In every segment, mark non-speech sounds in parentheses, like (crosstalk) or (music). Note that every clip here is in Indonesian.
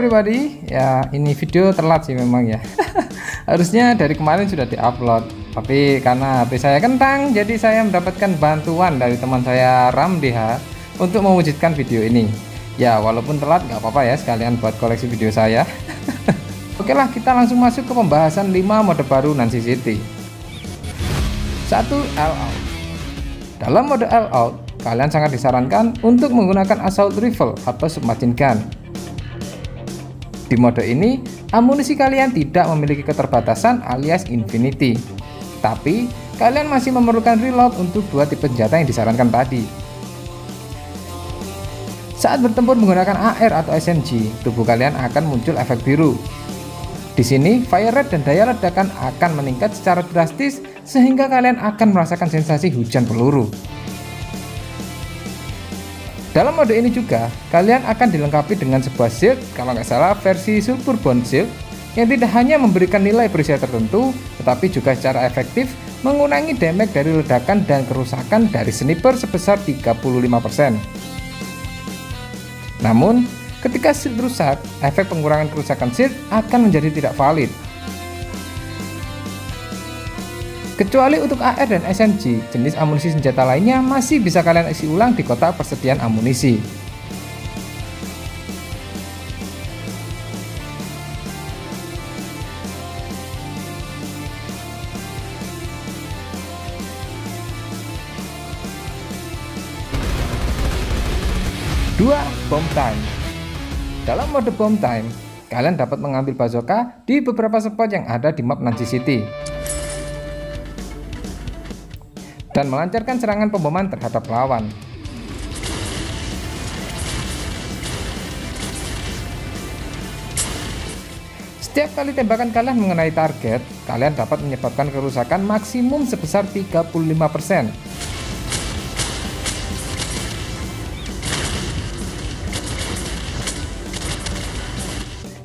everybody, ya ini video telat sih memang ya. (laughs) Harusnya dari kemarin sudah diupload, tapi karena HP saya kentang, jadi saya mendapatkan bantuan dari teman saya Ram untuk mewujudkan video ini. Ya walaupun telat nggak apa-apa ya, sekalian buat koleksi video saya. (laughs) Oke lah, kita langsung masuk ke pembahasan 5 mode baru Nancy City. 1. All Out. Dalam mode All Out, kalian sangat disarankan untuk menggunakan assault rifle atau submachine gun. Di mode ini, amunisi kalian tidak memiliki keterbatasan alias infinity. Tapi, kalian masih memerlukan reload untuk dua tipe senjata yang disarankan tadi. Saat bertempur menggunakan AR atau SMG, tubuh kalian akan muncul efek biru. Di sini, fire rate dan daya ledakan akan meningkat secara drastis sehingga kalian akan merasakan sensasi hujan peluru. Dalam mode ini juga, kalian akan dilengkapi dengan sebuah shield, kalau nggak salah versi Sulfur Bond Shield, yang tidak hanya memberikan nilai perisai tertentu, tetapi juga secara efektif mengurangi damage dari ledakan dan kerusakan dari sniper sebesar 35%. Namun, ketika shield rusak, efek pengurangan kerusakan shield akan menjadi tidak valid, Kecuali untuk AR dan SMG, jenis amunisi senjata lainnya masih bisa kalian isi ulang di kotak persediaan amunisi. Dua, Bomb Time Dalam mode Bomb Time, kalian dapat mengambil bazooka di beberapa spot yang ada di map Nancy City dan melancarkan serangan pemboman terhadap lawan. Setiap kali tembakan kalian mengenai target, kalian dapat menyebabkan kerusakan maksimum sebesar 35%.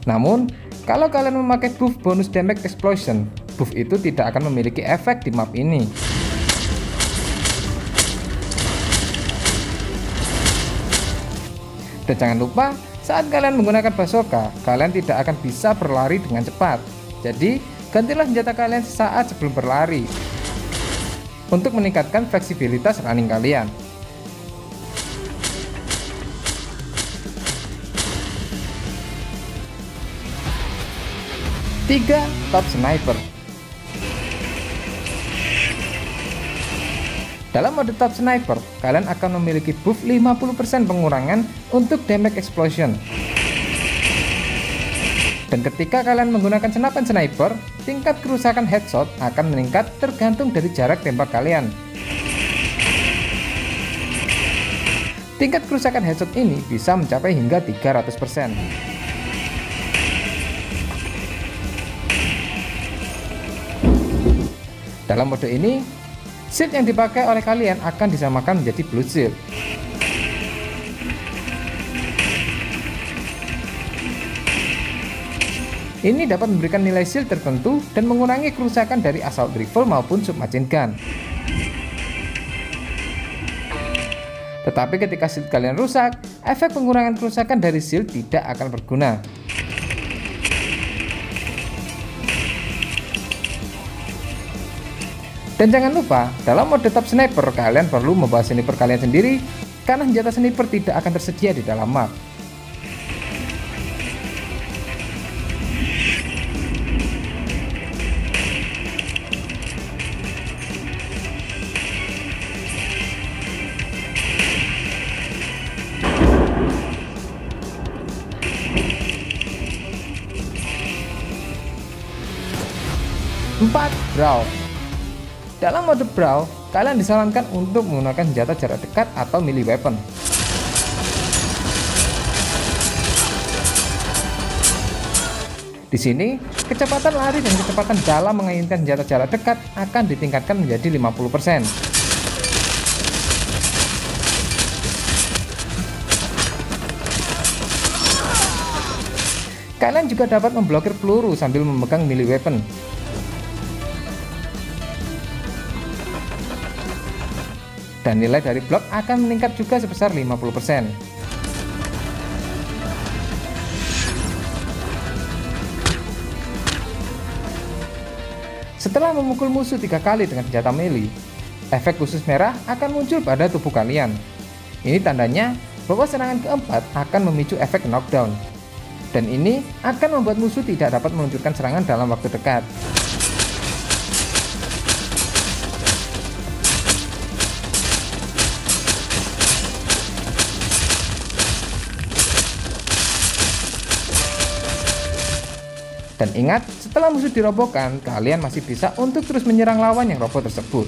Namun, kalau kalian memakai buff bonus damage explosion, buff itu tidak akan memiliki efek di map ini. Dan jangan lupa, saat kalian menggunakan bazooka, kalian tidak akan bisa berlari dengan cepat. Jadi, gantilah senjata kalian sesaat sebelum berlari untuk meningkatkan fleksibilitas running kalian. Tiga Top Sniper Dalam mode Top Sniper, kalian akan memiliki buff 50% pengurangan untuk damage explosion. Dan ketika kalian menggunakan senapan sniper, tingkat kerusakan headshot akan meningkat tergantung dari jarak tembak kalian. Tingkat kerusakan headshot ini bisa mencapai hingga 300%. Dalam mode ini, Shield yang dipakai oleh kalian akan disamakan menjadi blue shield. Ini dapat memberikan nilai shield tertentu dan mengurangi kerusakan dari assault rifle maupun submachine gun. Tetapi ketika shield kalian rusak, efek pengurangan kerusakan dari shield tidak akan berguna. Dan jangan lupa, dalam mode top sniper kalian perlu membawa sniper kalian sendiri karena senjata sniper tidak akan tersedia di dalam map. Empat, Brawl dalam mode Brawl, kalian disarankan untuk menggunakan senjata jarak dekat atau melee weapon. Di sini, kecepatan lari dan kecepatan dalam mengaitkan senjata jarak dekat akan ditingkatkan menjadi 50%. Kalian juga dapat memblokir peluru sambil memegang melee weapon. dan nilai dari blok akan meningkat juga sebesar 50%. Setelah memukul musuh tiga kali dengan senjata melee, efek khusus merah akan muncul pada tubuh kalian. Ini tandanya bahwa serangan keempat akan memicu efek knockdown. Dan ini akan membuat musuh tidak dapat meluncurkan serangan dalam waktu dekat. Dan ingat, setelah musuh dirobohkan, kalian masih bisa untuk terus menyerang lawan yang roboh tersebut.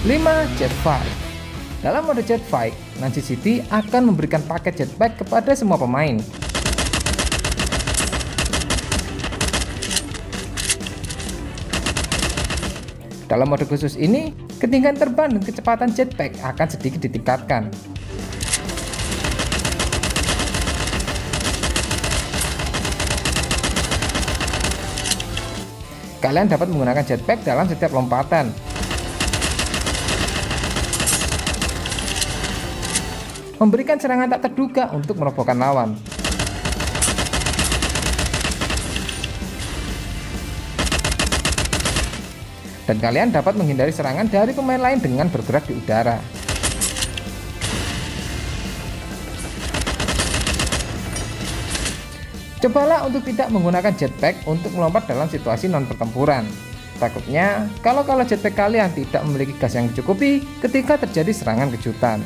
Lima Jet Fight Dalam mode Jet Fight, Nancy City akan memberikan paket jetpack kepada semua pemain. Dalam mode khusus ini, ketinggian terbang dan kecepatan jetpack akan sedikit ditingkatkan. Kalian dapat menggunakan jetpack dalam setiap lompatan. Memberikan serangan tak terduga untuk merobohkan lawan. Dan kalian dapat menghindari serangan dari pemain lain dengan bergerak di udara. Cobalah untuk tidak menggunakan jetpack untuk melompat dalam situasi non pertempuran. Takutnya, kalau-kalau jetpack kalian tidak memiliki gas yang mencukupi ketika terjadi serangan kejutan.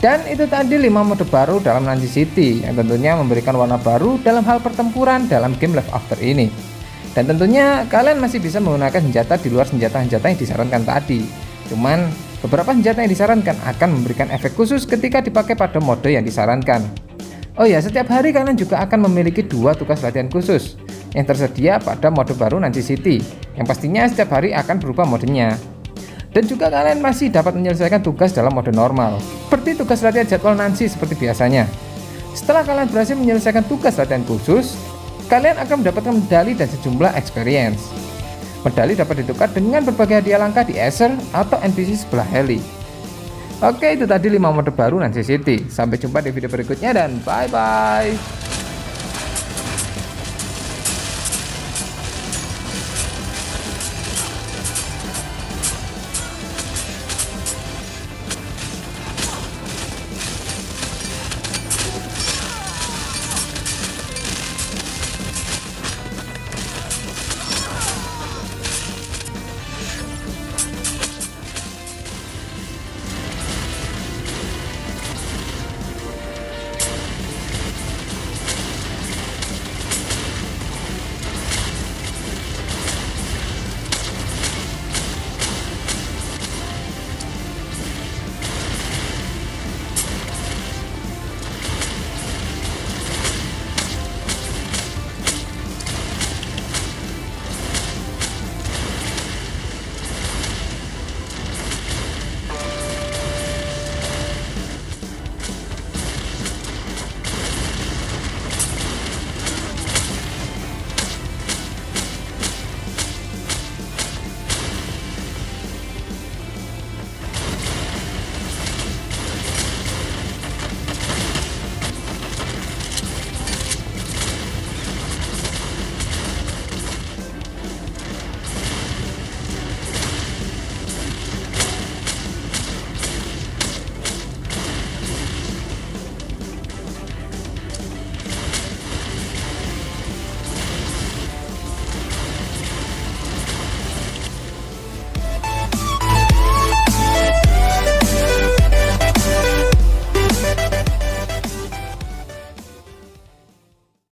Dan itu tadi 5 mode baru dalam Nancy City yang tentunya memberikan warna baru dalam hal pertempuran dalam game Life After ini. Dan tentunya kalian masih bisa menggunakan senjata di luar senjata-senjata yang disarankan tadi. Cuman beberapa senjata yang disarankan akan memberikan efek khusus ketika dipakai pada mode yang disarankan. Oh ya, setiap hari kalian juga akan memiliki dua tugas latihan khusus yang tersedia pada mode baru Nancy City, yang pastinya setiap hari akan berubah modenya dan juga kalian masih dapat menyelesaikan tugas dalam mode normal. Seperti tugas latihan jadwal Nancy seperti biasanya. Setelah kalian berhasil menyelesaikan tugas latihan khusus kalian akan mendapatkan medali dan sejumlah experience. Medali dapat ditukar dengan berbagai hadiah langka di Acer atau NPC sebelah heli. Oke itu tadi 5 mode baru Nancy City. Sampai jumpa di video berikutnya dan bye bye